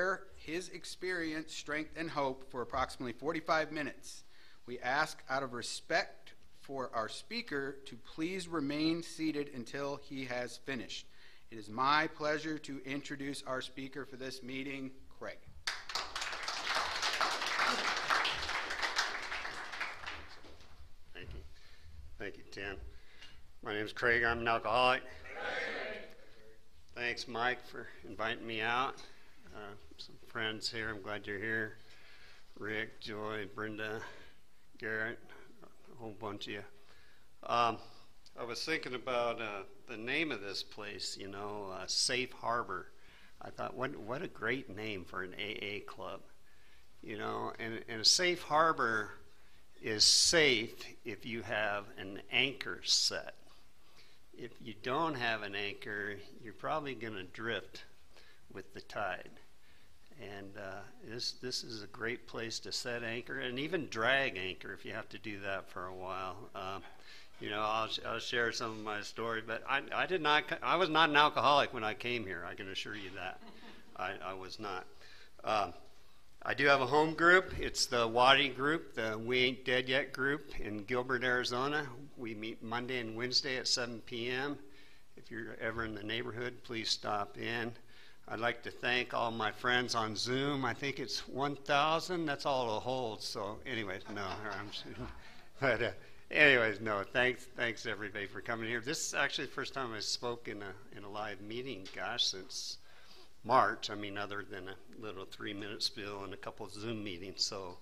share his experience, strength, and hope for approximately 45 minutes. We ask out of respect for our speaker to please remain seated until he has finished. It is my pleasure to introduce our speaker for this meeting, Craig. Thank you. Thank you, Tim. My name is Craig. I'm an alcoholic. Thanks, Mike, for inviting me out. Uh, some friends here. I'm glad you're here. Rick, Joy, Brenda, Garrett, a whole bunch of you. Um, I was thinking about uh, the name of this place, you know, uh, Safe Harbor. I thought, what, what a great name for an AA club. You know, and, and a safe harbor is safe if you have an anchor set. If you don't have an anchor, you're probably going to drift with the tide. And uh, this this is a great place to set anchor and even drag anchor if you have to do that for a while. Um, you know, I'll, I'll share some of my story, but I, I did not. I was not an alcoholic when I came here. I can assure you that. I, I was not. Um, I do have a home group. It's the Wadi group, the We Ain't Dead Yet group in Gilbert, Arizona. We meet Monday and Wednesday at 7 p.m. If you're ever in the neighborhood, please stop in. I'd like to thank all my friends on Zoom. I think it's 1,000. That's all it holds. So, anyways, no, but uh, anyways, no. Thanks, thanks everybody for coming here. This is actually the first time I spoke in a in a live meeting. Gosh, since March. I mean, other than a little three-minute spiel and a couple of Zoom meetings. So,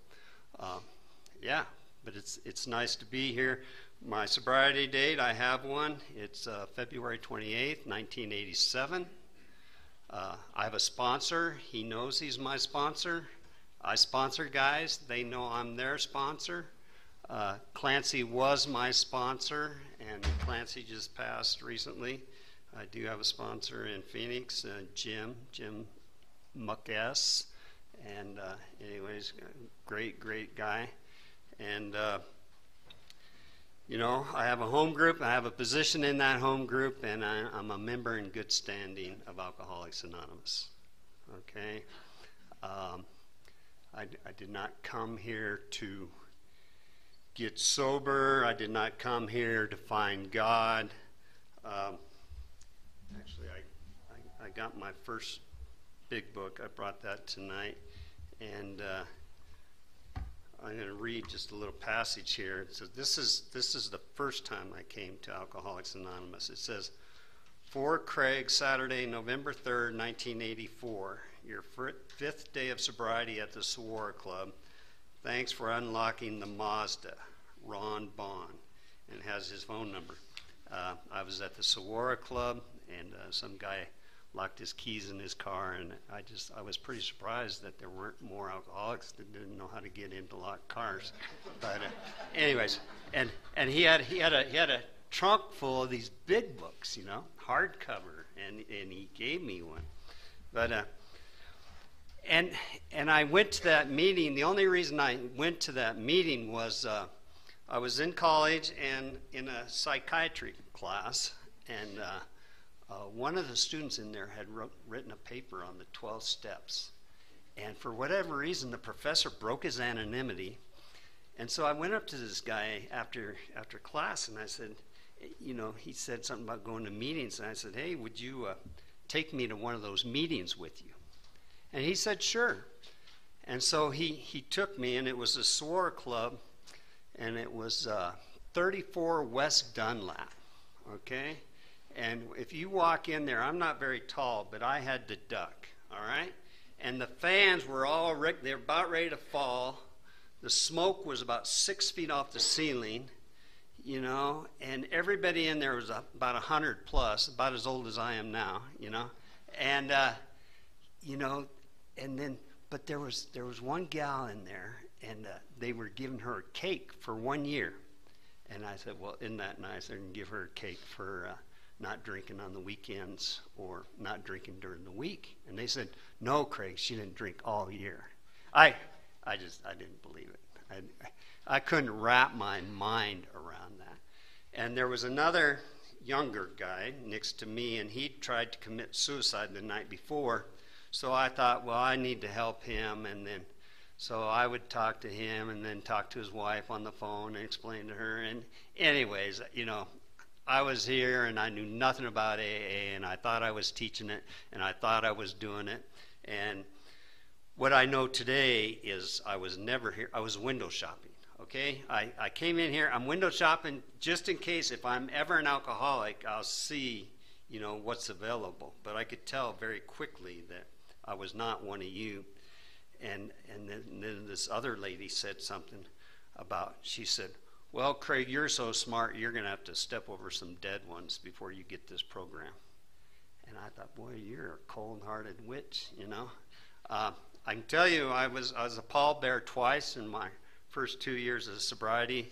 uh, yeah, but it's it's nice to be here. My sobriety date, I have one. It's uh, February 28th, 1987. Uh, I have a sponsor. He knows he's my sponsor. I sponsor guys. They know I'm their sponsor. Uh, Clancy was my sponsor, and Clancy just passed recently. I do have a sponsor in Phoenix, uh, Jim, Jim Muckess. And, uh, anyways, great, great guy. And, uh, you know, I have a home group, I have a position in that home group, and I, am a member in good standing of Alcoholics Anonymous. Okay? Um, I, I did not come here to get sober, I did not come here to find God. Um, Actually, I, I, I got my first big book. I brought that tonight. And uh, I'm going to read just a little passage here. Says, this is, this is the first time I came to Alcoholics Anonymous. It says, For Craig, Saturday, November 3rd, 1984, your fifth day of sobriety at the Saguaro Club. Thanks for unlocking the Mazda, Ron Bond, and has his phone number. Uh, I was at the Saguaro Club and uh, some guy locked his keys in his car, and I just I was pretty surprised that there weren't more alcoholics that didn't know how to get into locked cars. But uh, anyways, and and he had he had a he had a trunk full of these big books, you know, hardcover, and and he gave me one. But uh, and and I went to that meeting. The only reason I went to that meeting was uh, I was in college and in a psychiatry class, and uh, uh, one of the students in there had wrote, written a paper on the 12 steps. And for whatever reason, the professor broke his anonymity. And so I went up to this guy after, after class and I said, you know, he said something about going to meetings. And I said, hey, would you uh, take me to one of those meetings with you? And he said, sure. And so he, he took me, and it was a SOAR club, and it was uh, 34 West Dunlap, okay? And if you walk in there, I'm not very tall, but I had to duck, all right? And the fans were all, re- they're about ready to fall. The smoke was about six feet off the ceiling, you know, and everybody in there was about 100 plus, about as old as I am now, you know. And, uh, you know, and then, but there was, there was one gal in there, and uh, they were giving her a cake for one year. And I said, well, isn't that nice? They're going to give her a cake for. Uh, not drinking on the weekends or not drinking during the week. And they said, No, Craig, she didn't drink all year. I, I just, I didn't believe it. I, I couldn't wrap my mind around that. And there was another younger guy next to me, and he tried to commit suicide the night before. So I thought, well, I need to help him, and then so I would talk to him and then talk to his wife on the phone and explain to her. And, anyways, you know, I was here and I knew nothing about AA and I thought I was teaching it and I thought I was doing it. And what I know today is I was never here, I was window shopping. Okay? I, I came in here, I'm window shopping just in case if I'm ever an alcoholic, I'll see, you know, what's available. But I could tell very quickly that I was not one of you and and then, and then this other lady said something about she said well craig you're so smart you're going to have to step over some dead ones before you get this program. And i thought boy you're a cold-hearted witch you know? Uh, i can tell you i was i was a pallbearer twice in my first two years of sobriety.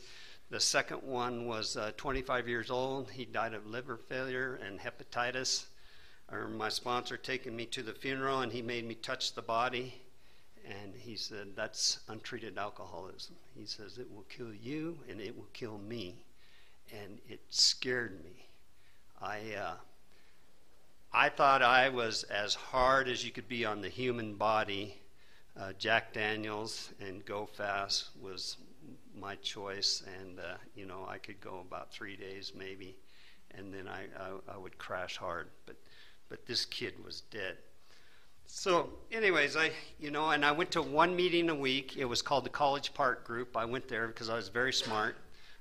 The second one was uh, 25 years old. He died of liver failure and hepatitis or my sponsor taking me to the funeral and he made me touch the body and he said, That's untreated alcoholism. He says, It will kill you and it will kill me. And it scared me. I, uh, I thought I was as hard as you could be on the human body. Uh, Jack Daniels and Go Fast was my choice, and uh, you know I could go about three days maybe, and then I, I, I would crash hard. But but this kid was dead. So, anyways, I, you know, and I went to one meeting a week. It was called the College Park Group. I went there because I was very smart,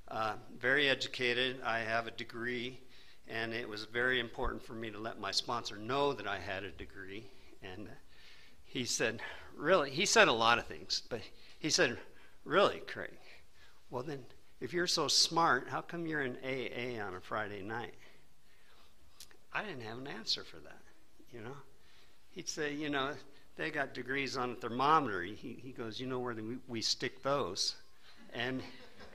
uh, very educated. I have a degree, and it was very important for me to let my sponsor know that I had a degree. And he said, Really? He said a lot of things, but he said, Really, Craig? Well, then, if you're so smart, how come you're in AA on a Friday night? I didn't have an answer for that, you know? He'd say, you know, they got degrees on a thermometer. He, he goes, you know where we, we stick those? And,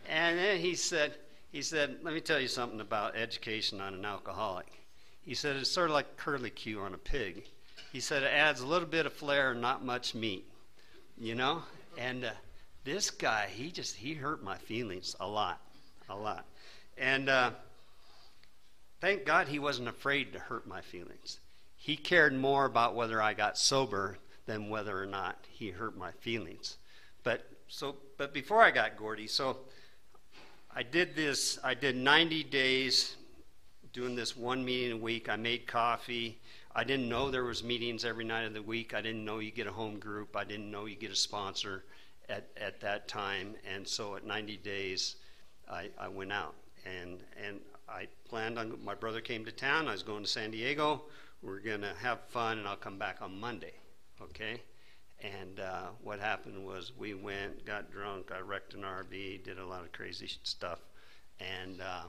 and then he said, he said, let me tell you something about education on an alcoholic. He said, it's sort of like curly Q on a pig. He said, it adds a little bit of flair and not much meat, you know? And uh, this guy, he just, he hurt my feelings a lot, a lot. And uh, thank God he wasn't afraid to hurt my feelings he cared more about whether I got sober than whether or not he hurt my feelings. But so but before I got Gordy, so I did this I did 90 days doing this one meeting a week. I made coffee. I didn't know there was meetings every night of the week. I didn't know you get a home group. I didn't know you get a sponsor at, at that time. And so at 90 days, I, I went out and and I planned on my brother came to town. I was going to San Diego. We're going to have fun, and I'll come back on Monday, okay? And uh, what happened was we went, got drunk, I wrecked an RV, did a lot of crazy stuff, and uh,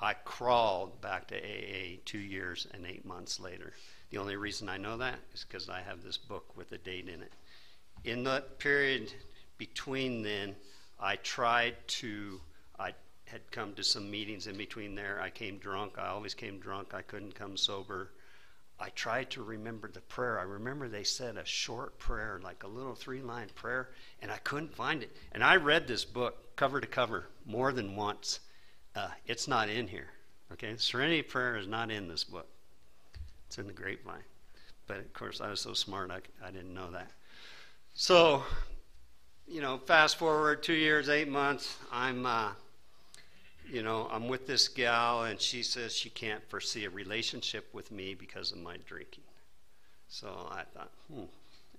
I crawled back to AA two years and eight months later. The only reason I know that is because I have this book with a date in it. In that period between then, I tried to, I had come to some meetings in between there. I came drunk. I always came drunk. I couldn't come sober. I tried to remember the prayer. I remember they said a short prayer, like a little three line prayer, and I couldn't find it. And I read this book cover to cover more than once. Uh, it's not in here. Okay? Serenity Prayer is not in this book, it's in the grapevine. But of course, I was so smart, I, I didn't know that. So, you know, fast forward two years, eight months, I'm. Uh, you know, I'm with this gal and she says she can't foresee a relationship with me because of my drinking. So I thought, hmm,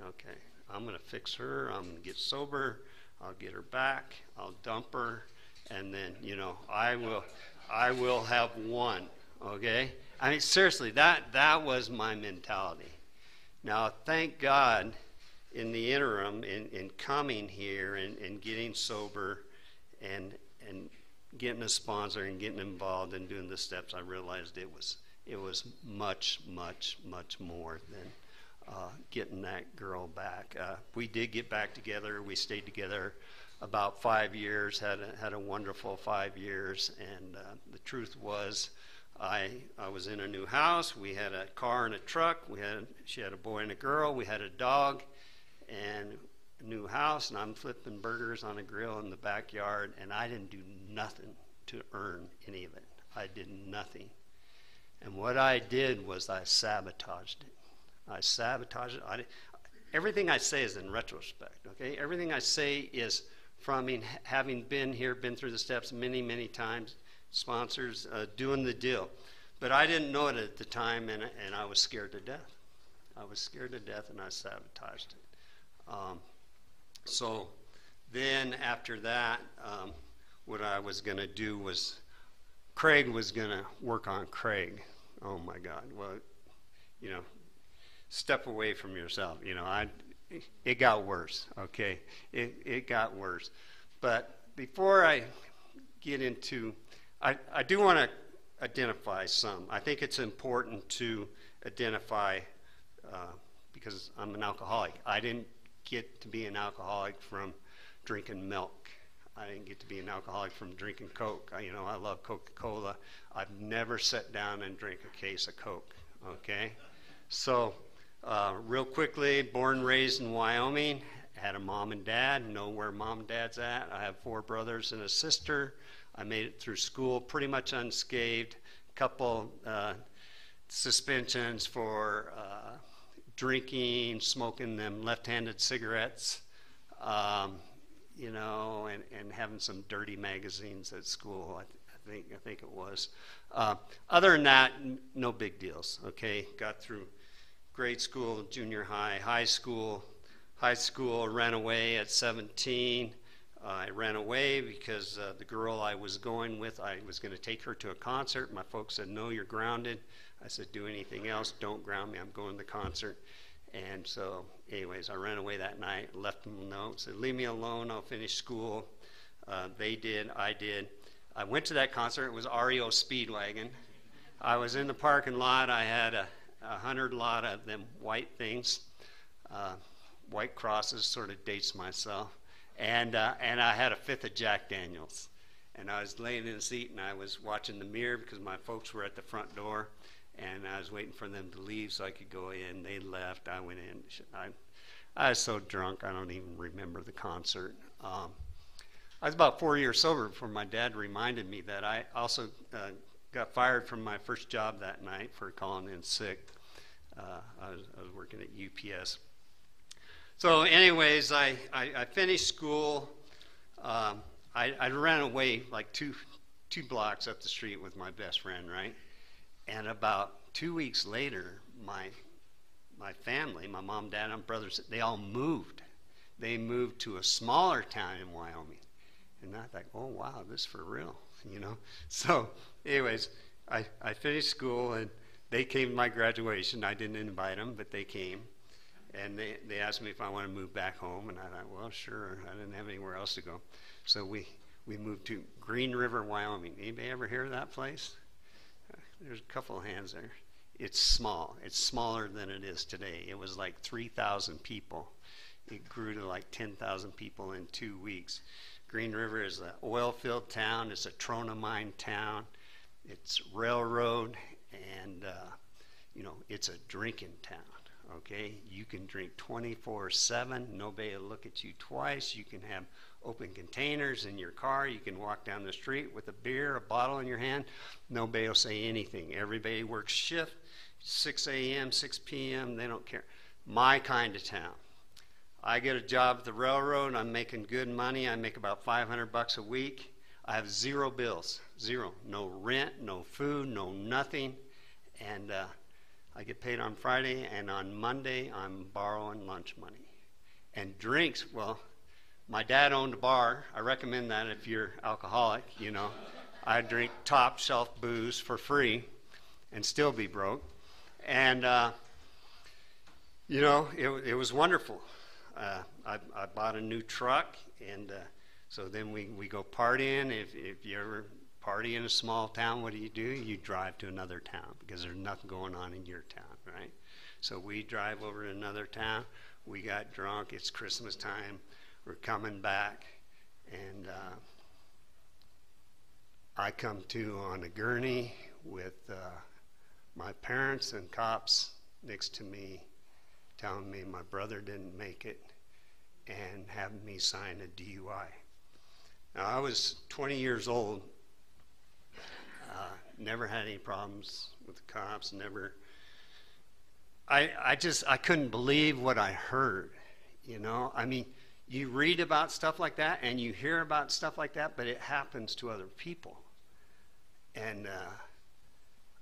okay, I'm going to fix her. I'm going to get sober. I'll get her back. I'll dump her. And then, you know, I will, I will have one. Okay? I mean, seriously, that, that was my mentality. Now, thank God in the interim, in, in coming here and, and getting sober and, and getting a sponsor and getting involved and doing the steps, I realized it was it was much, much, much more than uh, getting that girl back. Uh, we did get back together. We stayed together about five years. had a, had a wonderful five years. And uh, the truth was, I I was in a new house. We had a car and a truck. We had she had a boy and a girl. We had a dog, and new house and I'm flipping burgers on a grill in the backyard and I didn't do nothing to earn any of it. I did nothing. And what I did was I sabotaged it. I sabotaged it. I, everything I say is in retrospect, okay? Everything I say is from in, having been here, been through the steps many, many times, sponsors, uh, doing the deal. But I didn't know it at the time, and, and I was scared to death. I was scared to death, and I sabotaged it. Um, so then after that, um, what I was going to do was Craig was going to work on Craig. Oh my God. Well, you know, step away from yourself. You know, I, it got worse. Okay, it it got worse. But before I get into, I I do want to identify some. I think it's important to identify uh, because I'm an alcoholic. I didn't get to be an alcoholic from drinking milk. I didn't get to be an alcoholic from drinking Coke. I, you know, I love Coca-Cola. I've never sat down and drank a case of Coke. Okay, so uh, real quickly, born raised in Wyoming. Had a mom and dad. Know where mom and dad's at. I have four brothers and a sister. I made it through school pretty much unscathed. Couple uh, suspensions for uh, drinking, smoking them left-handed cigarettes. Um, you know, and, and having some dirty magazines at school. I, th- I think I think it was. Uh, other than that, n- no big deals. Okay, got through grade school, junior high, high school. High school ran away at 17. Uh, I ran away because uh, the girl I was going with, I was going to take her to a concert. My folks said, "No, you're grounded." I said, "Do anything else? Don't ground me. I'm going to the concert." And so, anyways, I ran away that night, left them a note, said, Leave me alone, I'll finish school. Uh, they did, I did. I went to that concert, it was REO Speedwagon. I was in the parking lot, I had a, a hundred lot of them white things, uh, white crosses, sort of dates myself. And, uh, and I had a fifth of Jack Daniels. And I was laying in the seat and I was watching the mirror because my folks were at the front door and I was waiting for them to leave so I could go in. They left. I went in. I, I was so drunk I don't even remember the concert. Um, I was about four years sober before my dad reminded me that I also uh, got fired from my first job that night for calling in sick. Uh, I, was, I was working at UPS. So, anyways, I, I, I finished school. Um, I, I ran away like two two blocks up the street with my best friend, right? And about two weeks later, my my family, my mom, dad, and brothers, they all moved. They moved to a smaller town in Wyoming. And I thought, oh wow, this is for real, you know. So, anyways, I, I finished school and they came to my graduation. I didn't invite them, but they came. And they, they asked me if I want to move back home, and I thought, well, sure. I didn't have anywhere else to go. So we, we moved to Green River, Wyoming. Anybody ever hear of that place? There's a couple of hands there. It's small. It's smaller than it is today. It was like 3,000 people. It grew to like 10,000 people in two weeks. Green River is an oil filled town, it's a trona mine town, it's railroad, and uh, you know, it's a drinking town. Okay, you can drink 24 7. Nobody will look at you twice. You can have open containers in your car. You can walk down the street with a beer, a bottle in your hand. Nobody will say anything. Everybody works shift, 6 a.m., 6 p.m., they don't care. My kind of town. I get a job at the railroad. I'm making good money. I make about 500 bucks a week. I have zero bills, zero. No rent, no food, no nothing. And uh, I get paid on Friday, and on Monday, I'm borrowing lunch money. And drinks, well, my dad owned a bar. I recommend that if you're alcoholic, you know. I drink top shelf booze for free and still be broke. And, uh, you know, it, it was wonderful. Uh, I, I bought a new truck, and uh, so then we, we go partying. If, if you ever party in a small town, what do you do? You drive to another town because there's nothing going on in your town, right? So we drive over to another town. We got drunk. It's Christmas time we're coming back, and uh, I come to on a gurney with uh, my parents and cops next to me telling me my brother didn't make it and having me sign a DUI. Now, I was 20 years old, never had any problems with the cops, never I, I just I couldn't believe what I heard. You know, I mean, you read about stuff like that and you hear about stuff like that, but it happens to other people. And uh,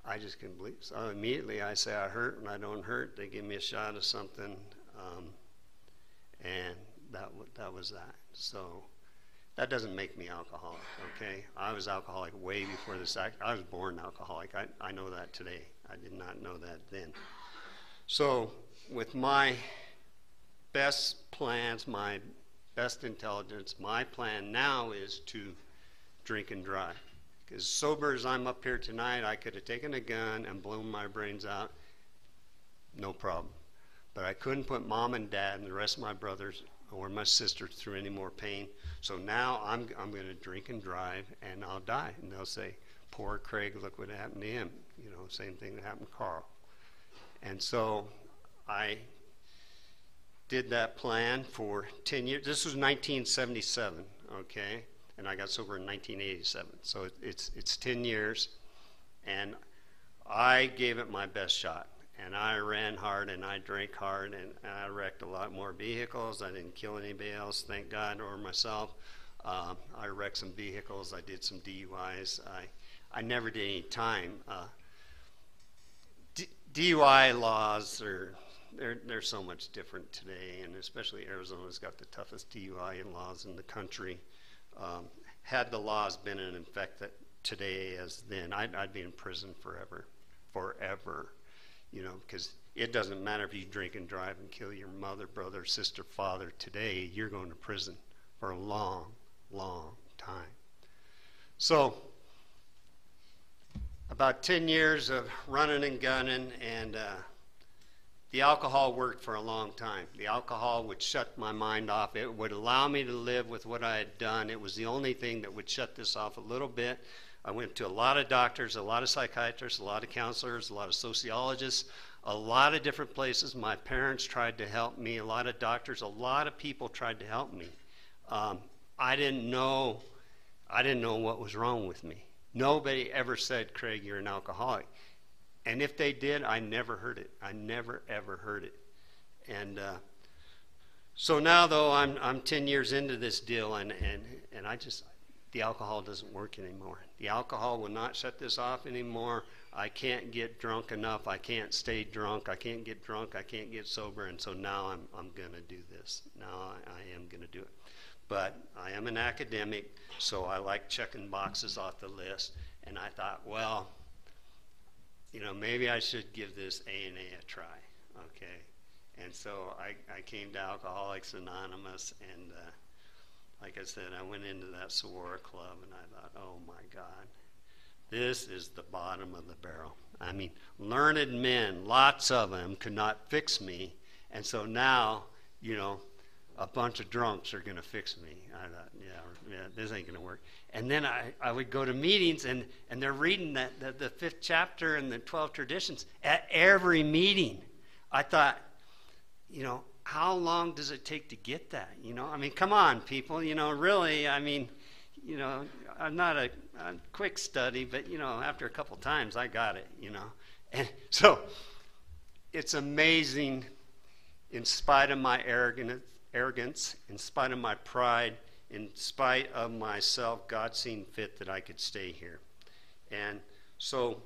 I just couldn't believe. So immediately I say I hurt and I don't hurt. They give me a shot of something, um, and that that was that. So that doesn't make me alcoholic. Okay, I was alcoholic way before this act. I was born alcoholic. I I know that today. I did not know that then. So with my best plans, my best intelligence, my plan now is to drink and drive. As sober as I'm up here tonight, I could have taken a gun and blown my brains out, no problem. But I couldn't put mom and dad and the rest of my brothers or my sister through any more pain. So now I'm, I'm going to drink and drive and I'll die. And they'll say, poor Craig, look what happened to him. You know, same thing that happened to Carl. And so I did that plan for 10 years. This was 1977, okay? and I got sober in 1987. So it, it's it's 10 years, and I gave it my best shot. And I ran hard and I drank hard and I wrecked a lot more vehicles. I didn't kill anybody else, thank God, or myself. Uh, I wrecked some vehicles. I did some DUIs. I I never did any time. Uh, D- DUI laws are they're, they're so much different today, and especially Arizona's got the toughest DUI laws in the country. Um, had the laws been in effect that today as then, I'd, I'd be in prison forever, forever. You know, because it doesn't matter if you drink and drive and kill your mother, brother, sister, father. Today, you're going to prison for a long, long time. So, about 10 years of running and gunning and uh, the alcohol worked for a long time. The alcohol would shut my mind off. It would allow me to live with what I had done. It was the only thing that would shut this off a little bit. I went to a lot of doctors, a lot of psychiatrists, a lot of counselors, a lot of sociologists, a lot of different places. My parents tried to help me, a lot of doctors, a lot of people tried to help me. Um, I didn't know. I didn't know what was wrong with me. Nobody ever said, Craig, you're an alcoholic. And if they did, I never heard it. I never, ever heard it. And uh, so now, though, I'm, I'm 10 years into this deal, and, and, and I just, the alcohol doesn't work anymore. The alcohol will not shut this off anymore. I can't get drunk enough. I can't stay drunk. I can't get drunk. I can't get sober. And so now I'm, I'm going to do this. Now I, I am going to do it. But I am an academic, so I like checking boxes off the list. And I thought, well, you know, maybe I should give this A and A a try. Okay, and so I, I came to Alcoholics Anonymous, and uh, like I said, I went into that soror club, and I thought, oh my God, this is the bottom of the barrel. I mean, learned men, lots of them, could not fix me, and so now, you know, a bunch of drunks are going to fix me. I thought, yeah, yeah, this ain't going to work. And then I, I would go to meetings, and, and they're reading that, the, the fifth chapter and the 12 traditions at every meeting. I thought, you know, how long does it take to get that? You know, I mean, come on, people. You know, really, I mean, you know, I'm not a, a quick study, but, you know, after a couple times, I got it, you know. And so it's amazing, in spite of my arrogance, arrogance, in spite of my pride, in spite of myself, God seen fit that I could stay here. And so,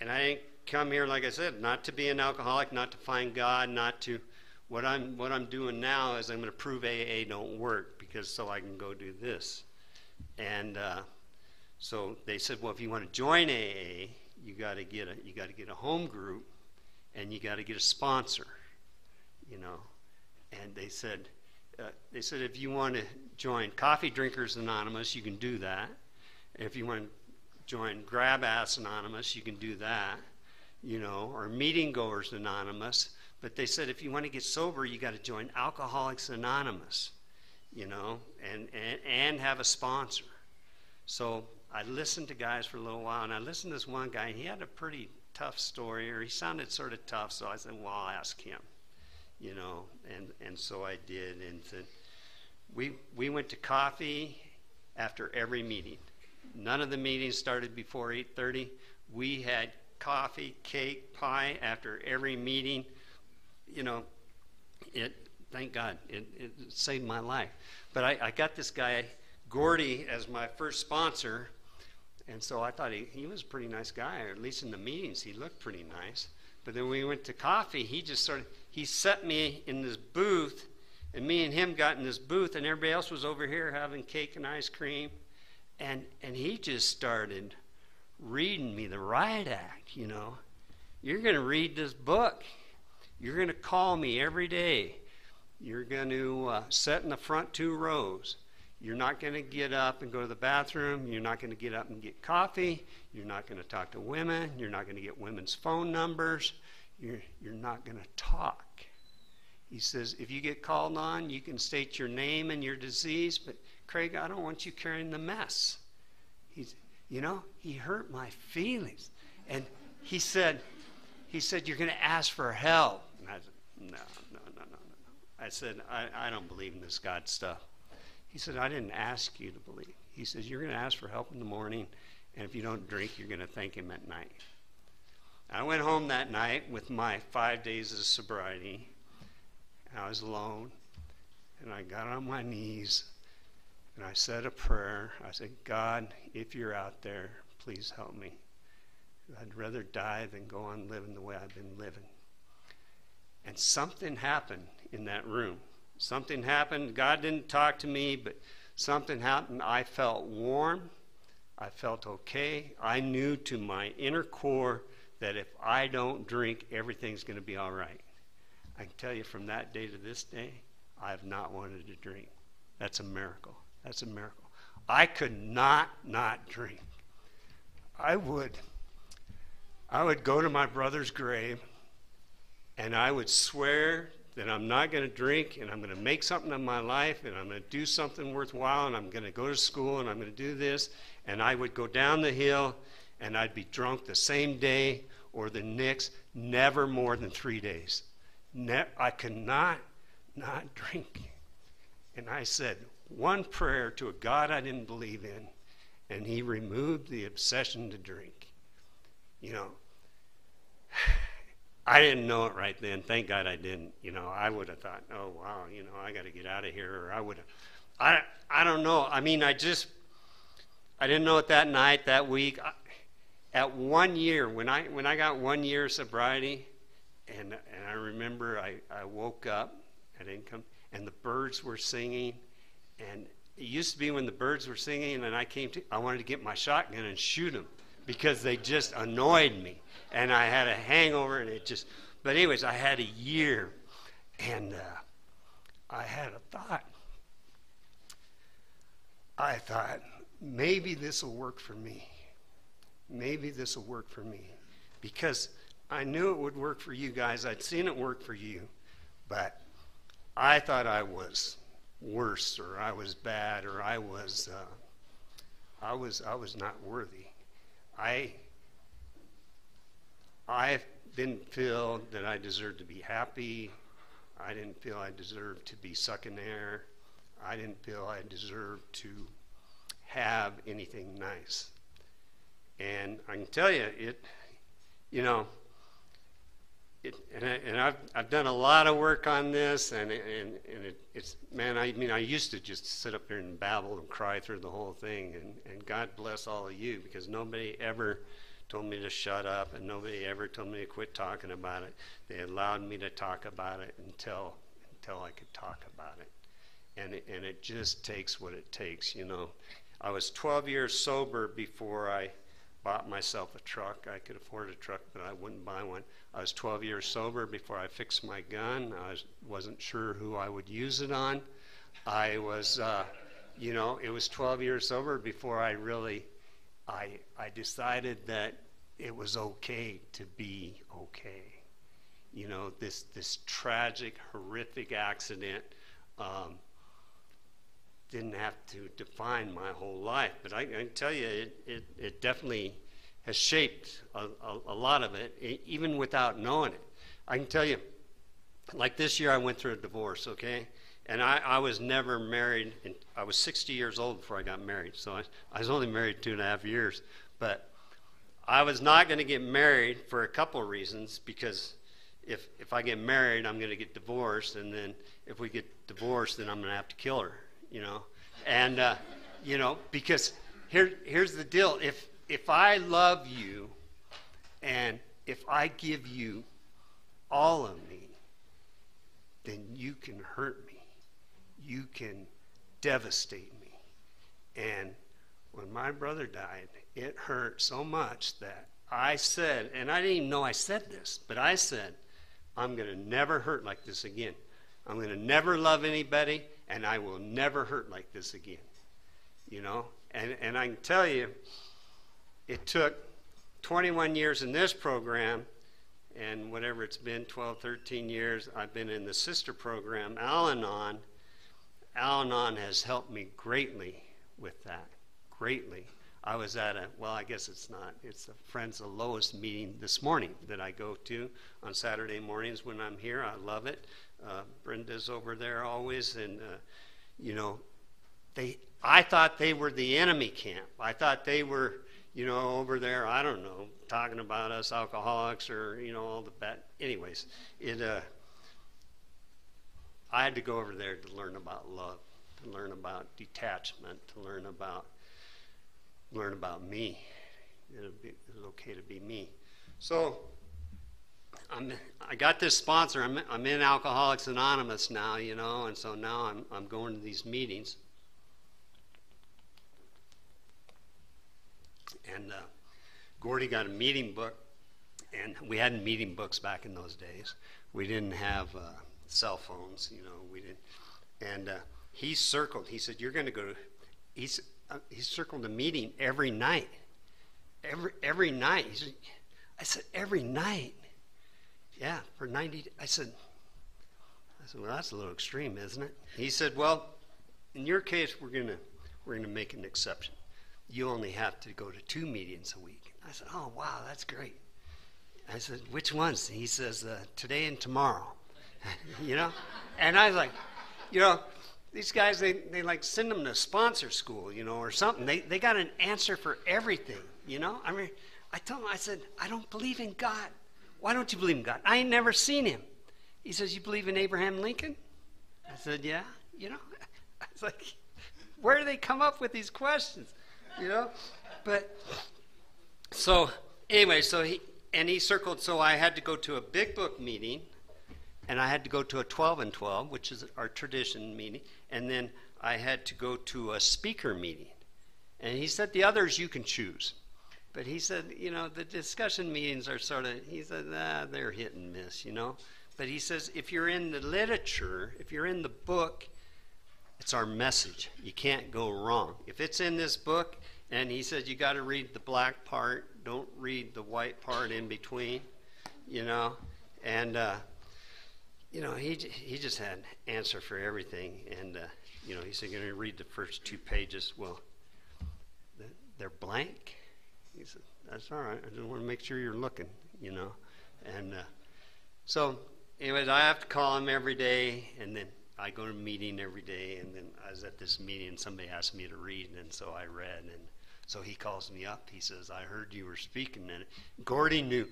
and I didn't come here, like I said, not to be an alcoholic, not to find God, not to. What I'm what I'm doing now is I'm going to prove AA don't work because so I can go do this. And uh, so they said, well, if you want to join AA, you got to get a you got to get a home group, and you got to get a sponsor. You know, and they said, uh, they said if you want to join Coffee Drinkers Anonymous, you can do that. If you want to join Grab Ass Anonymous, you can do that. You know, or Meeting Goers Anonymous. But they said if you want to get sober, you got to join Alcoholics Anonymous. You know, and, and and have a sponsor. So I listened to guys for a little while, and I listened to this one guy. He had a pretty tough story, or he sounded sort of tough. So I said, "Well, I'll ask him." you know, and, and so I did. And we, we went to coffee after every meeting. None of the meetings started before 8.30. We had coffee, cake, pie after every meeting. You know, it. Thank God, it, it saved my life. But I, I got this guy Gordy as my first sponsor, and so I thought he, he was a pretty nice guy, or at least in the meetings he looked pretty nice. But then we went to coffee, he just sort of he set me in this booth, and me and him got in this booth, and everybody else was over here having cake and ice cream, and and he just started reading me the riot act. You know, you're going to read this book. You're going to call me every day. You're going to uh, sit in the front two rows. You're not going to get up and go to the bathroom. You're not going to get up and get coffee. You're not going to talk to women. You're not going to get women's phone numbers. You're, you're not going to talk. He says, if you get called on, you can state your name and your disease, but Craig, I don't want you carrying the mess. He's, you know, he hurt my feelings. And he said, he said, you're going to ask for help. No, no, no, no, no. I said, I, I don't believe in this God stuff. He said, I didn't ask you to believe. He says, You're going to ask for help in the morning, and if you don't drink, you're going to thank him at night. I went home that night with my five days of sobriety. I was alone, and I got on my knees and I said a prayer. I said, God, if you're out there, please help me. I'd rather die than go on living the way I've been living. And something happened in that room. Something happened. God didn't talk to me, but something happened. I felt warm. I felt okay. I knew to my inner core that if I don't drink, everything's going to be all right. I can tell you from that day to this day, I have not wanted to drink. That's a miracle. That's a miracle. I could not not drink. I would I would go to my brother's grave and I would swear that I'm not going to drink and I'm going to make something of my life and I'm going to do something worthwhile and I'm going to go to school and I'm going to do this. And I would go down the hill and I'd be drunk the same day or the next, never more than three days. Ne- I could not not drink. And I said one prayer to a God I didn't believe in, and He removed the obsession to drink. You know, I didn't know it right then. Thank God I didn't. You know, I would have thought, oh wow, you know, I got to get out of here, or I would have. I I don't know. I mean, I just I didn't know it that night, that week. I, at one year, when I when I got one year sobriety, and and I remember I I woke up at income, and the birds were singing, and it used to be when the birds were singing, and I came to, I wanted to get my shotgun and shoot them because they just annoyed me and I had a hangover, and it just. But anyways, I had a year, and uh, I had a thought. I thought maybe this will work for me. Maybe this will work for me because I knew it would work for you guys. I'd seen it work for you, but I thought I was worse, or I was bad, or I was, uh, I was, I was not worthy. I I didn't feel that I deserved to be happy. I didn't feel I deserved to be sucking air. I didn't feel I deserved to have anything nice. And I can tell you, it, you know, it, and, I, and I've, I've done a lot of work on this, and, and, and it, it's, man, I mean, I used to just sit up there and babble and cry through the whole thing, and, and God bless all of you, because nobody ever told me to shut up, and nobody ever told me to quit talking about it. They allowed me to talk about it until until I could talk about it, and it, and it just takes what it takes, you know. I was 12 years sober before I bought myself a truck. I could afford a truck, but I wouldn't buy one. I was 12 years sober before I fixed my gun. I was, wasn't sure who I would use it on. I was, uh, you know, it was 12 years sober before I really I, I decided that it was okay to be okay. You know, this, this tragic, horrific accident um, didn't have to define my whole life. But I, I can tell you, it, it, it definitely has shaped a, a, a lot of it, even without knowing it. I can tell you, like this year, I went through a divorce, okay? And I, I was never married. I was 60 years old before I got married. So I, I was only married two and a half years. But I was not going to get married for a couple of reasons because if if I get married, I'm going to get divorced, and then if we get divorced, then I'm going to have to kill her, you know, and uh, you know because here here's the deal: if if I love you, and if I give you all of me, then you can hurt me, you can devastate me, and when my brother died, it hurt so much that I said, and I didn't even know I said this, but I said, I'm going to never hurt like this again. I'm going to never love anybody, and I will never hurt like this again. You know? And, and I can tell you, it took 21 years in this program, and whatever it's been, 12, 13 years, I've been in the sister program, Al Anon. Al Anon has helped me greatly with that greatly. I was at a, well, I guess it's not, it's the Friends of Lois meeting this morning that I go to on Saturday mornings when I'm here. I love it. Uh, Brenda's over there always, and, uh, you know, they, I thought they were the enemy camp. I thought they were, you know, over there, I don't know, talking about us alcoholics or, you know, all the bad. Anyways, it, uh, I had to go over there to learn about love, to learn about detachment, to learn about learn about me. Be, it's okay to be me. So I'm, I got this sponsor. I'm, I'm in Alcoholics Anonymous now, you know, and so now I'm, I'm going to these meetings. And uh, Gordy got a meeting book, and we had meeting books back in those days. We didn't have uh, cell phones, you know. We didn't, and uh, he circled. He said, "You're going to go." To, he's uh, he circled a meeting every night. Every every night. He said, I said, every night. Yeah, for 90. I said, I said, well, that's a little extreme, isn't it? He said, well, in your case, we're gonna we're gonna make an exception. You only have to go to two meetings a week. I said, oh wow, that's great. I said, which ones? He says, uh, today and tomorrow. you know, and I was like, you know, these guys they, they like send them to sponsor school you know or something. They, they got an answer for everything you know? I mean i told him i said i don't believe in god. Why don't you believe in god? I ain't never seen him. He says you believe in abraham lincoln? I said yeah. You know? I was like where do they come up with these questions? You know? But so anyway so he and he circled so i had to go to a big book meeting and I had to go to a 12 and 12, which is our tradition meeting, and then I had to go to a speaker meeting. And he said the others you can choose. But he said, you know, the discussion meetings are sort of, he said, ah, they're hit and miss, you know. But he says, if you're in the literature, if you're in the book, it's our message. You can't go wrong. If it's in this book, and he says you got to read the black part, don't read the white part in between, you know. And uh, you know, he he just had answer for everything, and uh, you know, he said, "You're going to read the first two pages." Well, they're blank. He said, "That's all right. I just want to make sure you're looking," you know, and uh, so, anyways, I have to call him every day, and then I go to a meeting every day, and then I was at this meeting, and somebody asked me to read, and so I read, and so he calls me up. He says, "I heard you were speaking," and Gordy knew.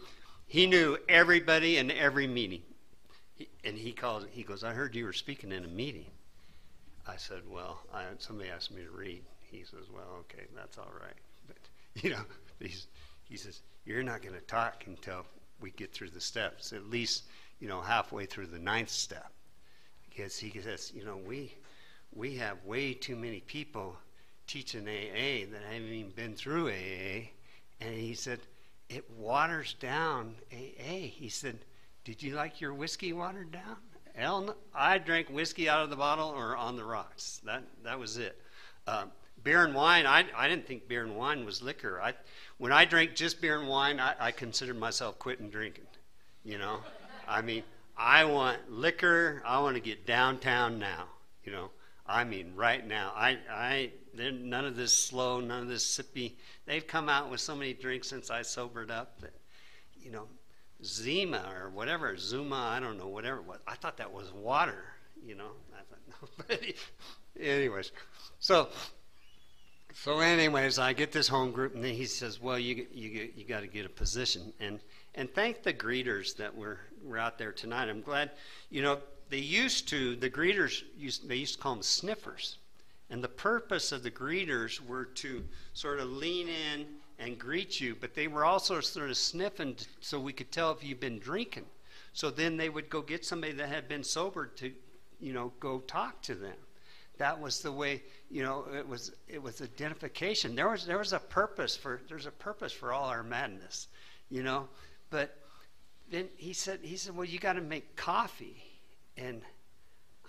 He knew everybody in every meeting and he calls. He goes, "I heard you were speaking in a meeting." I said, "Well, I, somebody asked me to read." He says, "Well, okay, that's all right." But you know, he's, he says, "You're not going to talk until we get through the steps. At least, you know, halfway through the ninth step." Because he says, "You know, we we have way too many people teaching AA that haven't even been through AA," and he said, "It waters down AA." He said did you like your whiskey watered down? Hell, I drank whiskey out of the bottle or on the rocks. That that was it. Uh, beer and wine. I, I didn't think beer and wine was liquor. I when I drank just beer and wine, I, I considered myself quitting drinking. You know, I mean, I want liquor. I want to get downtown now. You know, I mean, right now. I I none of this slow, none of this sippy. They've come out with so many drinks since I sobered up that, you know, Zima or whatever, Zuma, I don't know, whatever it was. I thought that was water, you know. I thought, no. Anyways, so so, anyways, I get this home group, and then he says, "Well, you you you got to get a position." And and thank the greeters that were were out there tonight. I'm glad. You know, they used to the greeters used they used to call them sniffers, and the purpose of the greeters were to sort of lean in and greet you, but they were also sort of sniffing so we could tell if you've been drinking. So then they would go get somebody that had been sober to, you know, go talk to them. That was the way, you know, it was it was identification. There was there was a purpose for there's a purpose for all our madness, you know. But then he said he said, Well you gotta make coffee and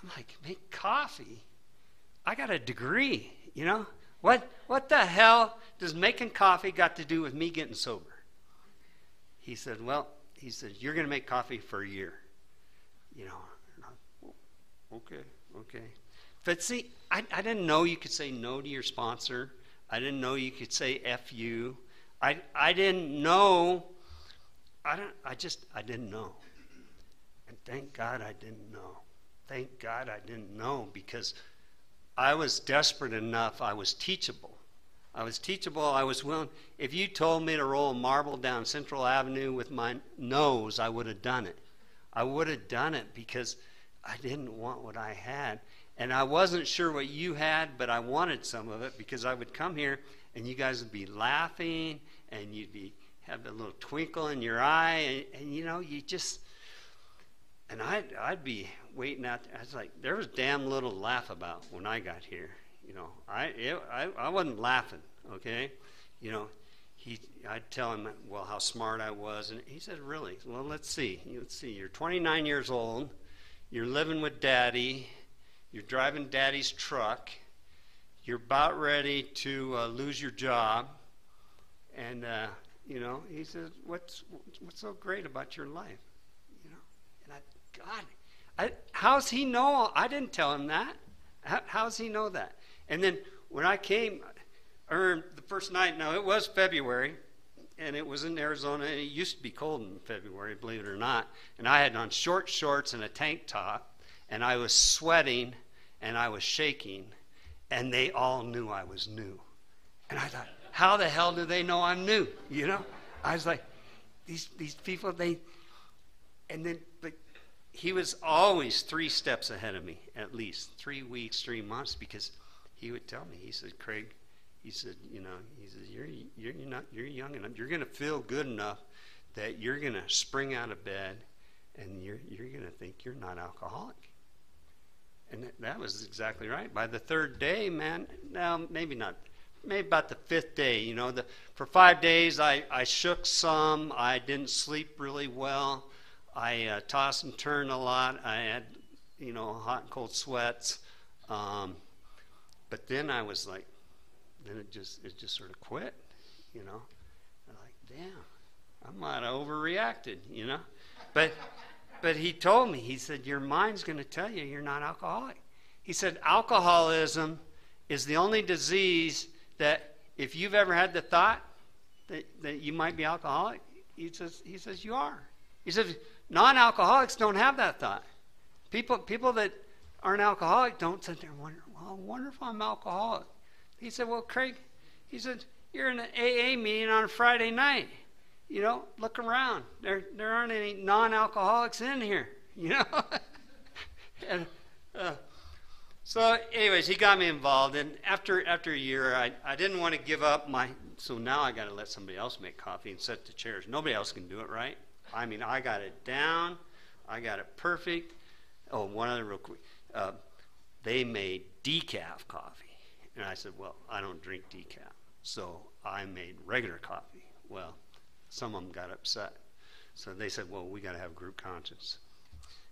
I'm like, make coffee? I got a degree, you know? What what the hell does making coffee got to do with me getting sober? He said, Well, he said, You're gonna make coffee for a year. You know, oh, okay, okay. But see, I, I didn't know you could say no to your sponsor. I didn't know you could say F you. I, I didn't know. I, don't, I just, I didn't know. And thank God I didn't know. Thank God I didn't know because I was desperate enough. I was teachable. I was teachable. I was willing. If you told me to roll a marble down Central Avenue with my nose, I would have done it. I would have done it because I didn't want what I had. And I wasn't sure what you had, but I wanted some of it because I would come here and you guys would be laughing and you'd be have a little twinkle in your eye and, and you know you just and I'd I'd be waiting out there. I was like there was damn little to laugh about when I got here. You know I it, I I wasn't laughing. Okay, you know he I'd tell him well how smart I was and he said really well let's see let's see you're 29 years old you're living with daddy you're driving daddy's truck. You're about ready to uh, lose your job. And, uh, you know, he says, what's, what's so great about your life? You know, and I, God, I, how's he know? I didn't tell him that. How, how's he know that? And then when I came, or the first night, now it was February, and it was in Arizona, and it used to be cold in February, believe it or not. And I had on short shorts and a tank top, and I was sweating and I was shaking, and they all knew I was new. And I thought, how the hell do they know I'm new? You know? I was like, these, these people, they, and then, he was always three steps ahead of me, at least three weeks, three months, because he would tell me, he said, Craig, he said, you know, he said you're, you're, you're not, you're young enough, you're going to feel good enough that you're going to spring out of bed and you're, you're going to think you're not alcoholic. And that was exactly right. By the third day, man, now maybe not, maybe about the fifth day, you know, the, for five days I, I shook some. I didn't sleep really well. I uh, tossed and turned a lot. I had, you know, hot and cold sweats. Um, but then I was like, then it just, it just sort of quit, you know. I'm like, damn, I might have overreacted, you know. But but he told me, he said, Your mind's going to tell you you're not alcoholic. He said, Alcoholism is the only disease that if you've ever had the thought that, that you might be alcoholic, he says, he says, You are. He says, Non alcoholics don't have that thought. People, people that aren't alcoholic don't sit there and wonder, Well, I wonder if I'm alcoholic. He said, Well, Craig, he said, You're in an AA meeting on a Friday night you know, look around. There, there aren't any non-alcoholics in here, you know. and uh, so, anyways, he got me involved, and after after a year, I I didn't want to give up my. So now I got to let somebody else make coffee and set the chairs. Nobody else can do it, right? I mean, I got it down. I got it perfect. Oh, one other real quick. Uh, they made decaf coffee, and I said, well, I don't drink decaf, so I made regular coffee. Well some of them got upset. So they said, well, we got to have group conscience.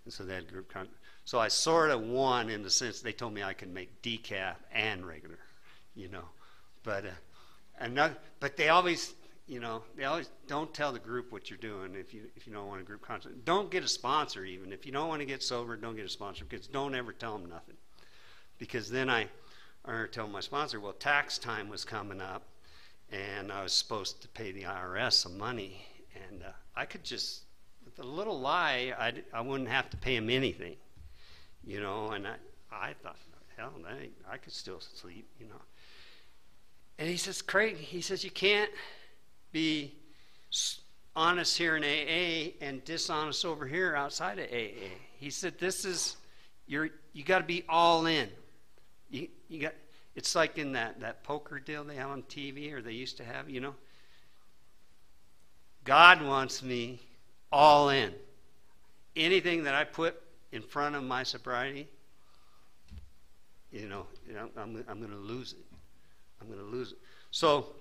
And so they had group conscience. So I sort of won in the sense they told me I could make decaf and regular, you know. But, uh, another, but they always, you know, they always don't tell the group what you're doing if you, if you don't want a group conscience. Don't get a sponsor even. If you don't want to get sober, don't get a sponsor because don't ever tell them nothing. Because then I, I tell my sponsor, well, tax time was coming up and I was supposed to pay the IRS some money, and uh, I could just, with a little lie, I'd, I wouldn't have to pay him anything, you know. And I, I thought, hell, I could still sleep, you know. And he says, Craig, he says, you can't be honest here in AA and dishonest over here outside of AA. He said, this is, you're, you got to be all in. You, you got, it's like in that, that poker deal they have on TV or they used to have, you know. God wants me all in. Anything that I put in front of my sobriety, you know, know I'm, I'm going to lose it. I'm going to lose it. So,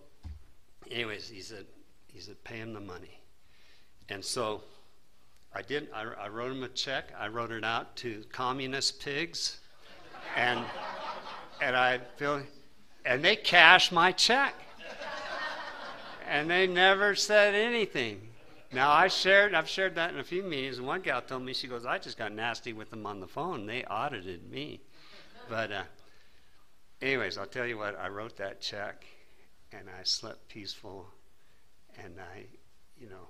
anyways, he said, he said, pay him the money. And so I did. I, I wrote him a check. I wrote it out to communist pigs, and and I feel, and they cashed my check, and they never said anything. Now I shared. I've shared that in a few meetings. And one gal told me she goes, "I just got nasty with them on the phone. They audited me." But uh, anyways, I'll tell you what. I wrote that check, and I slept peaceful, and I, you know,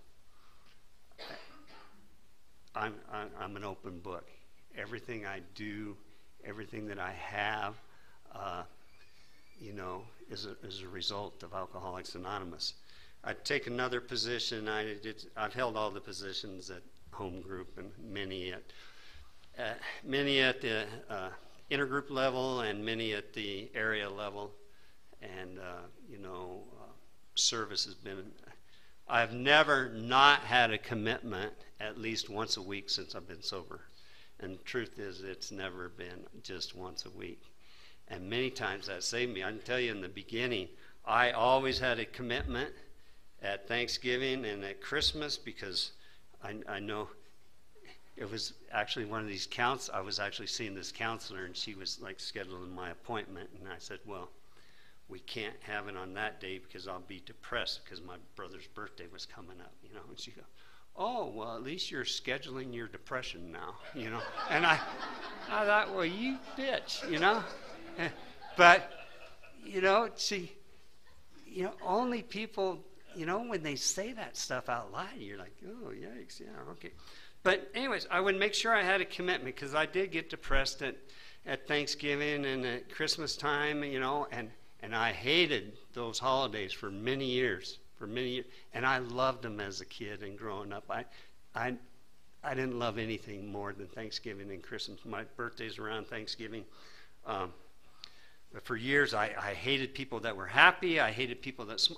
I'm, I'm an open book. Everything I do, everything that I have, uh, you know, is a, is a result of Alcoholics Anonymous. I take another position. I did, I've held all the positions at home group and many at uh, many at the uh, intergroup level and many at the area level. And uh, you know, uh, service has been. I've never not had a commitment at least once a week since I've been sober. And the truth is, it's never been just once a week. And many times that saved me. I can tell you in the beginning, I always had a commitment at Thanksgiving and at Christmas because I, I know it was actually one of these counts. I was actually seeing this counselor, and she was like scheduling my appointment. And I said, Well, we can't have it on that day because I'll be depressed because my brother's birthday was coming up, you know. And she goes, oh, well, at least you're scheduling your depression now, you know. And I, I thought, well, you bitch, you know. But, you know, see, you know, only people, you know, when they say that stuff out loud, you're like, oh, yikes, yeah, okay. But, anyways, I would make sure I had a commitment because I did get depressed at, at Thanksgiving and at Christmas time, you know, and, and I hated those holidays for many years for many years, and I loved them as a kid and growing up. I, I, I didn't love anything more than Thanksgiving and Christmas. My birthday's around Thanksgiving. Um, but for years, I, I hated people that were happy. I hated people that sm-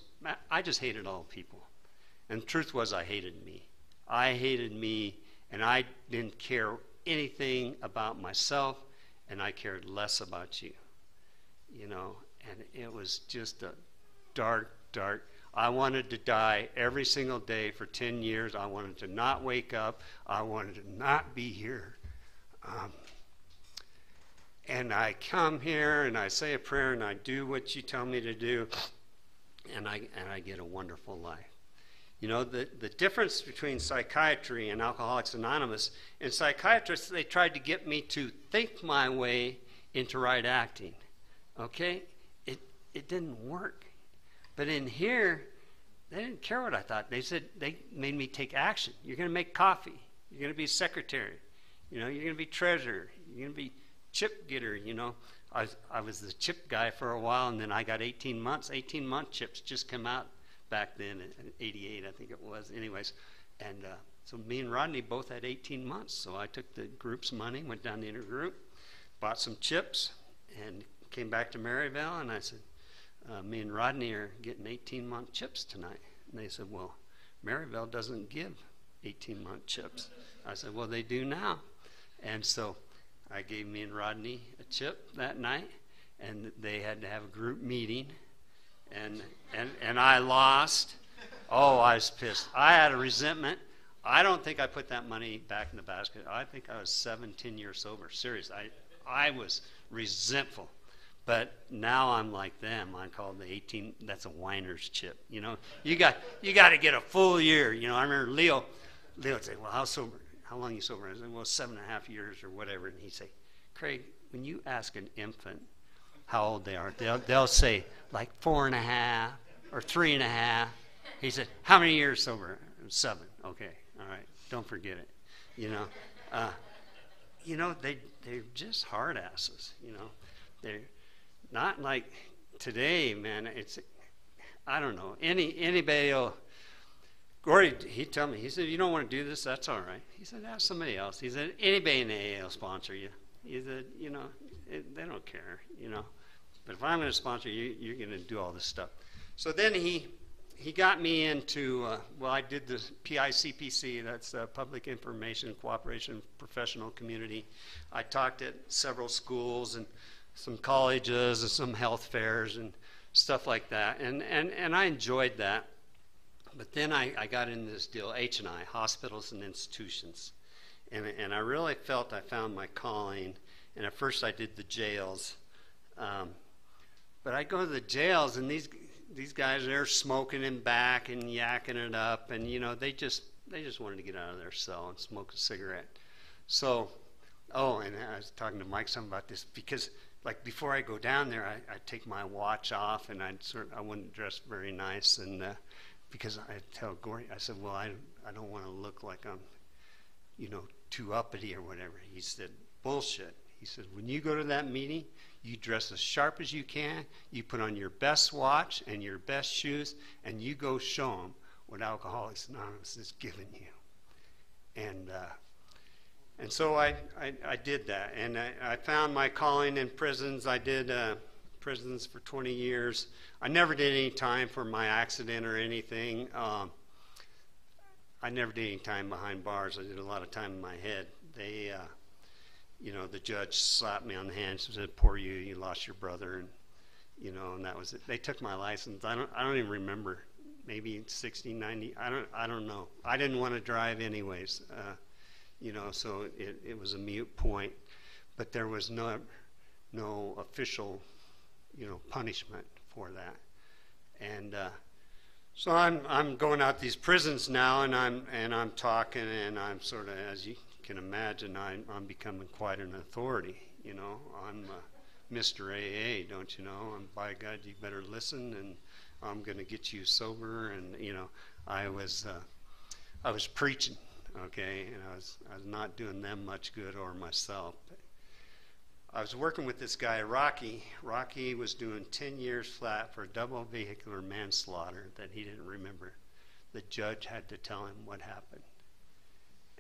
I just hated all people. And the truth was, I hated me. I hated me, and I didn't care anything about myself, and I cared less about you. You know, and it was just a dark, dark I wanted to die every single day for 10 years. I wanted to not wake up. I wanted to not be here. Um, and I come here and I say a prayer and I do what you tell me to do, and I, and I get a wonderful life. You know, the, the difference between psychiatry and Alcoholics Anonymous, in psychiatrists, they tried to get me to think my way into right acting. Okay? It, didn't work. But in here, they didn't care what I thought. They said they made me take action. You're going to make coffee. You're going to be secretary. You know, you're going to be treasurer. You're going to be chip getter. You know, I, I was the chip guy for a while, and then I got 18 months. 18 month chips just come out back then in 88, I think it was. Anyways, and uh, so me and Rodney both had 18 months. So I took the group's money, went down to intergroup, bought some chips, and came back to Maryvale, and I said, uh, me and Rodney are getting 18 month chips tonight. And they said, well, Maryvale doesn't give 18 month chips. I said, well, they do now. And so I gave me and Rodney a chip that night, and they had to have a group meeting. And, and, and I lost. Oh, I was pissed. I had a resentment. I don't think I put that money back in the basket. I think I was 17 years sober. Serious. I, I was resentful. But now I'm like them. I call the 18. That's a whiner's chip. You know, you got you got to get a full year. You know, I remember Leo. Leo would say, "Well, how sober? How long you sober?" I said, "Well, seven and a half years or whatever." And he'd say, "Craig, when you ask an infant how old they are, they'll they'll say like four and a half or three and a half." He said, "How many years sober?" Seven. Okay, all right. Don't forget it. You know, uh, you know they they're just hard asses. You know, they're not like today, man, it's I don't know any anybody. Will, Gordy, he told me, he said, you don't want to do this, that's all right. He said, ask somebody else. He said, anybody in the AA will sponsor you. He said, you know, it, they don't care, you know. But if I'm going to sponsor you, you're going to do all this stuff. So then he he got me into uh, well, I did the PICPC. That's uh, Public Information Cooperation Professional Community. I talked at several schools and some colleges and some health fairs and stuff like that, and and and I enjoyed that. But then I, I got into this deal, H and I, hospitals and institutions, and and I really felt I found my calling. And at first I did the jails, um, but I go to the jails and these these guys they're smoking in back and yakking it up, and you know they just they just wanted to get out of their cell and smoke a cigarette. So, oh, and I was talking to Mike something about this because like before I go down there, I, I take my watch off and I sort I wouldn't dress very nice and. Uh, because I tell Gordy, I said, well, I, I don't want to look like I'm, you know, too uppity or whatever. He said, bullshit. He said, when you go to that meeting, you dress as sharp as you can, you put on your best watch and your best shoes, and you go show them what Alcoholics Anonymous is giving you. And, uh, and so I, I, I, did that. And I, I, found my calling in prisons. I did uh, prisons for 20 years. I never did any time for my accident or anything. Um, I never did any time behind bars. I did a lot of time in my head. They, uh, you know, the judge slapped me on the hand and said, "Poor you, you lost your brother," and you know, and that was it. They took my license. I don't, I don't even remember. Maybe 60, 90. I don't, I don't know. I didn't want to drive anyways. Uh, you know, so it, it was a mute point. But there was no, no official you know, punishment for that. And uh, so I'm I'm going out these prisons now, and I'm and I'm talking, and I'm sort of, as you can imagine, I'm I'm becoming quite an authority. You know, I'm uh, Mr. AA, don't you know? And by God, you better listen, and I'm going to get you sober. And you know, I was uh, I was preaching, okay, and I was I was not doing them much good or myself. I was working with this guy, Rocky. Rocky was doing 10 years flat for double vehicular manslaughter that he didn't remember. The judge had to tell him what happened.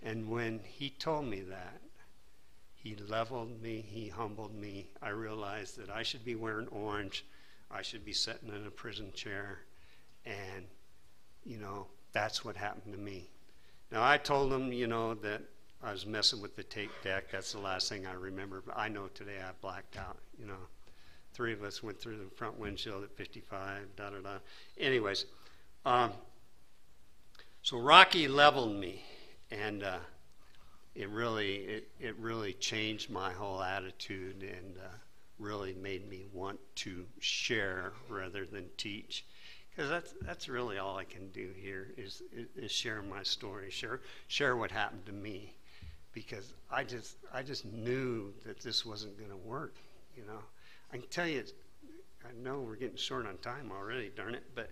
And when he told me that, he leveled me, he humbled me. I realized that I should be wearing orange, I should be sitting in a prison chair, and, you know, that's what happened to me. Now, I told him, you know, that I was messing with the tape deck. That's the last thing I remember. But I know today I blacked out. You know, three of us went through the front windshield at 55. Da da da. Anyways, um, so Rocky leveled me, and uh, it really it, it really changed my whole attitude and uh, really made me want to share rather than teach because that's that's really all I can do here is, is, is share my story, share share what happened to me because I just I just knew that this wasn't going to work. You know, I can tell you, I know we're getting short on time already. Darn it! But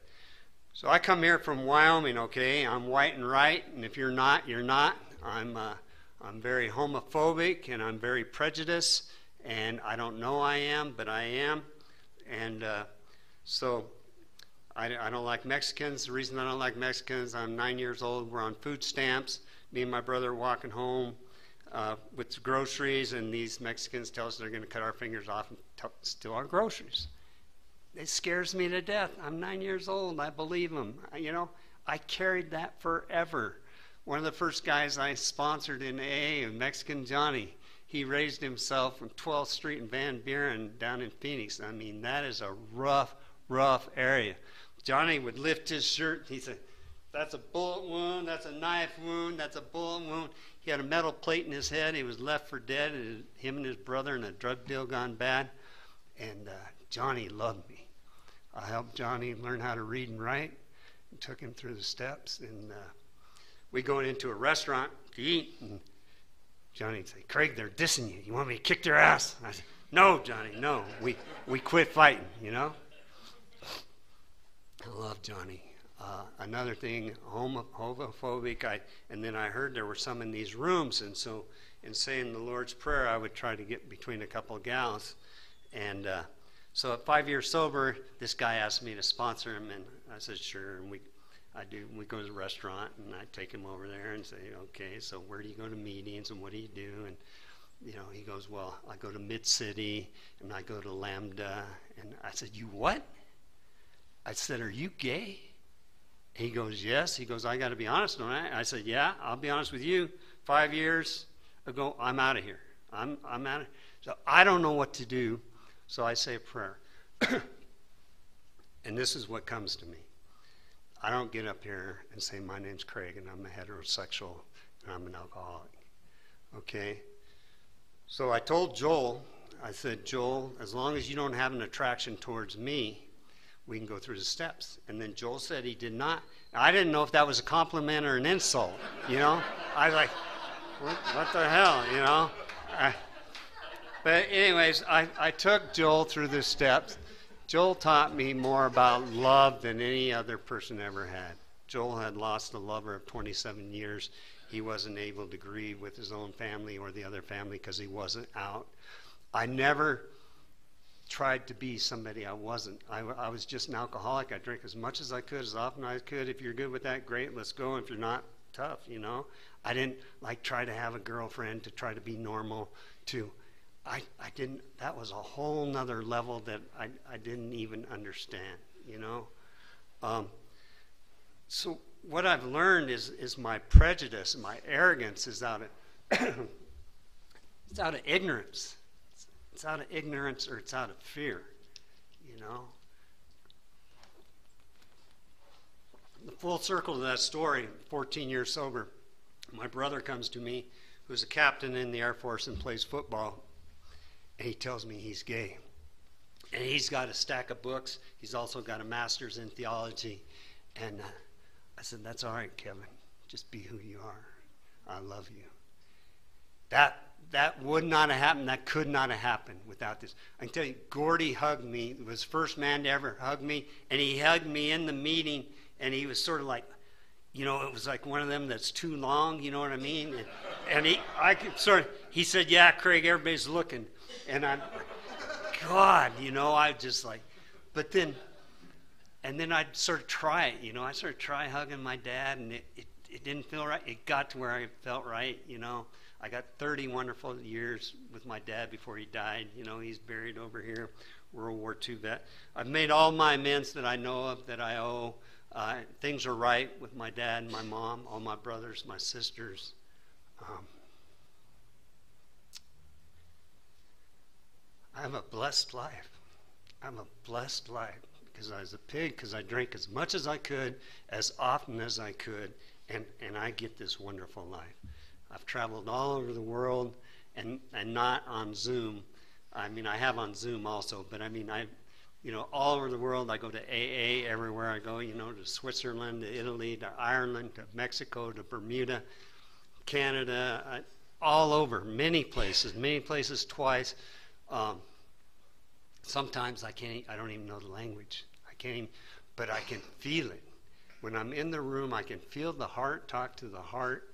so I come here from Wyoming. Okay, I'm white and right, and if you're not, you're not. I'm uh, I'm very homophobic and I'm very prejudiced, and I don't know I am, but I am, and uh, so. I, I don't like Mexicans. The reason I don't like Mexicans, I'm nine years old. We're on food stamps. Me and my brother are walking home uh, with groceries, and these Mexicans tell us they're going to cut our fingers off and t- steal our groceries. It scares me to death. I'm nine years old. I believe them. You know, I carried that forever. One of the first guys I sponsored in AA, Mexican Johnny, he raised himself from 12th Street in Van Buren down in Phoenix. I mean, that is a rough, rough area. Johnny would lift his shirt. and He said, That's a bullet wound. That's a knife wound. That's a bullet wound. He had a metal plate in his head. He was left for dead. And him and his brother in a drug deal gone bad. And uh, Johnny loved me. I helped Johnny learn how to read and write. And took him through the steps. And uh, we going into a restaurant to eat. And Johnny would say, "Craig, they're dissing you. You want me to kick their ass?" I said, "No, Johnny, no. We we quit fighting. You know." I love Johnny. Uh, another thing, homophobic. I, and then I heard there were some in these rooms, and so in saying the Lord's Prayer, I would try to get between a couple of gals. And uh, So at five years sober, this guy asked me to sponsor him, and I said sure. And we, I do. We go to the restaurant, and I take him over there and say, okay, so where do you go to meetings, and what do you do? And you know, he goes, well, I go to Mid City, and I go to Lambda. And I said, you what? I said, are you gay? He goes, yes. He goes, I got to be honest, don't I? I said, yeah. I'll be honest with you. Five years ago, I'm out of here. I'm I'm out of. So I don't know what to do. So I say a prayer. and this is what comes to me. I don't get up here and say, My name's Craig and I'm a heterosexual and I'm an alcoholic. Okay? So I told Joel, I said, Joel, as long as you don't have an attraction towards me, we can go through the steps. And then Joel said he did not. I didn't know if that was a compliment or an insult, you know? I was like, what, what the hell, you know? I, but, anyways, I, I took Joel through the steps. Joel taught me more about love than any other person ever had. Joel had lost a lover of 27 years. He wasn't able to grieve with his own family or the other family because he wasn't out. I never tried to be somebody I wasn't. I, I, was just an alcoholic. I drank as much as I could, as often as I could. If you're good with that, great, let's go. If you're not, tough, you know. I didn't like try to have a girlfriend to try to be normal, to I, I didn't, that was a whole nother level that I, I didn't even understand, you know? Um, so what I've learned is, is my prejudice and my arrogance is out of, it's out of ignorance. It's, out of ignorance or it's out of fear, you know? The full circle of that story, 14 years sober, my brother comes to me, who's a captain in the Air Force and plays football and he tells me he's gay. And he's got a stack of books. He's also got a master's in theology. And uh, I said, That's all right, Kevin. Just be who you are. I love you. That, that would not have happened. That could not have happened without this. I can tell you, Gordy hugged me. He was the first man to ever hug me. And he hugged me in the meeting. And he was sort of like, you know, it was like one of them that's too long, you know what I mean? And, and he, I could sort of, he said, Yeah, Craig, everybody's looking. And I'm, God, you know, I just like, but then, and then I'd sort of try it, you know, I sort of try hugging my dad, and it, it, it didn't feel right. It got to where I felt right, you know. I got 30 wonderful years with my dad before he died. You know, he's buried over here, World War II vet. I've made all my amends that I know of that I owe. Uh, things are right with my dad my mom, all my brothers, my sisters. Um, I have a blessed life. I'm a blessed life because I was a pig, because I drank as much as I could, as often as I could, and, and I get this wonderful life. I've traveled all over the world and, and not on Zoom. I mean, I have on Zoom also, but I mean, I, you know, all over the world. I go to AA everywhere I go, you know, to Switzerland, to Italy, to Ireland, to Mexico, to Bermuda, Canada, I, all over, many places, many places twice. Um, sometimes I can't, I don't even know the language. I can't even, but I can feel it. When I'm in the room, I can feel the heart talk to the heart,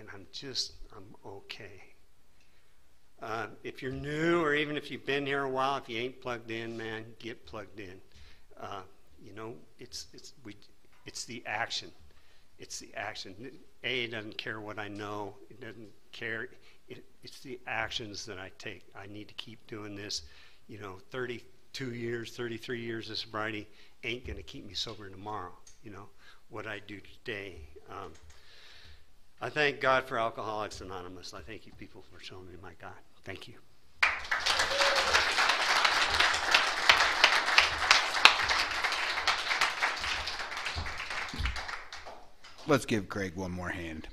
and I'm just, I'm okay. Uh, if you're new, or even if you've been here a while, if you ain't plugged in, man, get plugged in. Uh, you know, it's it's we, it's the action. It's the action. A doesn't care what I know. It doesn't care it, it's the actions that I take. I need to keep doing this. You know, 32 years, 33 years of sobriety ain't going to keep me sober tomorrow. You know, what I do today. Um, I thank God for Alcoholics Anonymous. I thank you people for showing me my God. Thank you. Let's give Craig one more hand.